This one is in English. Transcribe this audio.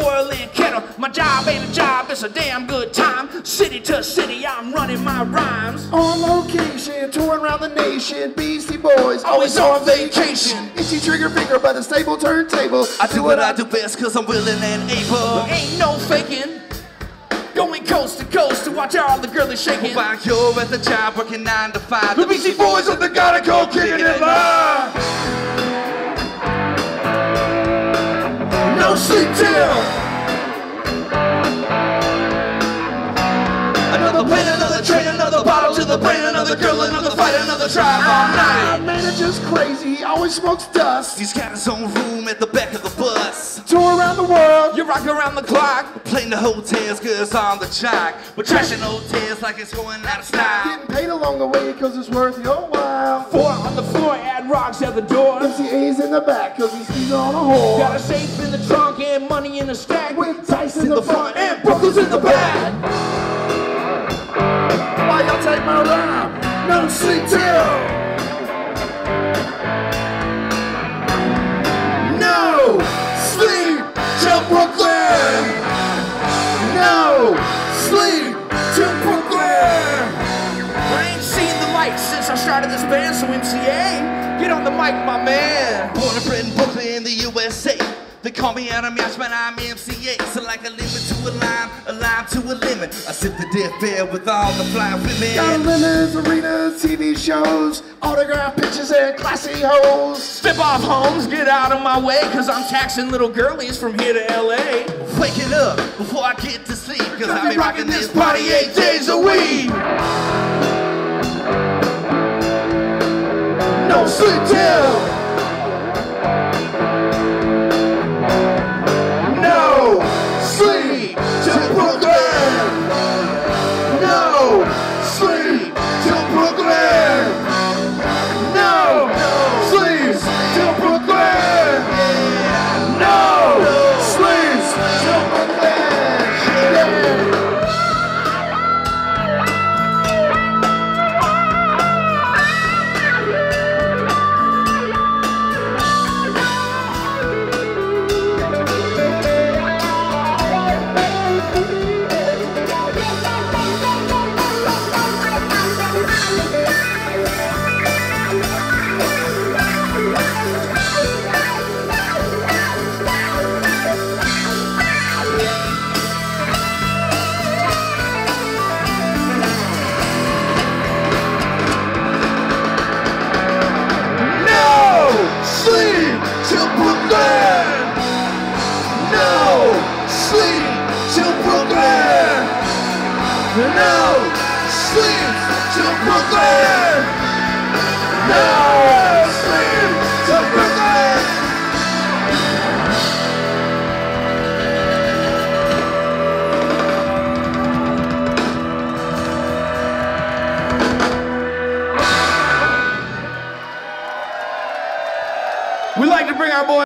boiling kettle. My job ain't a job, it's a damn good time. City to city, I'm running my rhymes. On location, touring around the nation, Beastie Boys always on vacation. Itchy trigger finger by the stable turntable. I do what I do best cause I'm willing and able. Ain't no faking. Going coast to coast to watch all the girlies shaking. While you're at the job working nine to five, The Beastie Boys are the gotta go kicking it live. No sleep till. Another pen, another train, another bottle to the brain, another girl, another fight, another drive all My night. manager's crazy, always smokes dust. He's got his own room at the back of the bus. Tour around the world. You rock around the clock. Playing the hotels, girls on the jock. We're trashing hotels like it's going out of style. Getting paid along the way cause it's worth your while. Four on the floor, Ad-Rock's at the door. MCA's in the back cause he's sneezing on a whore. Got a safe in the trunk and money in the stack. With Tice in the front and Brooklyn's in the back. Why y'all take my rhyme? No sleep Brooklyn. No sleep till Brooklyn. I ain't seen the light since I started this band, so MCA, get on the mic, my man. Born and bred in Brooklyn in the USA. They call me Adam Yauch, but I'm MCA. So like a lemon to a lime, a lime to a lemon. I sip the death beer with all the fly Got women. limits, arenas, TV shows, autograph pictures and classy hoes. Step off, homes, get out of my way, cause I'm taxing little girlies from here to LA. Waking up before I get to sleep. Cause I've been rocking this party eight days a week. No sleep till. No sleep to Brooklyn! No sleep to Brooklyn! We like to bring our boys.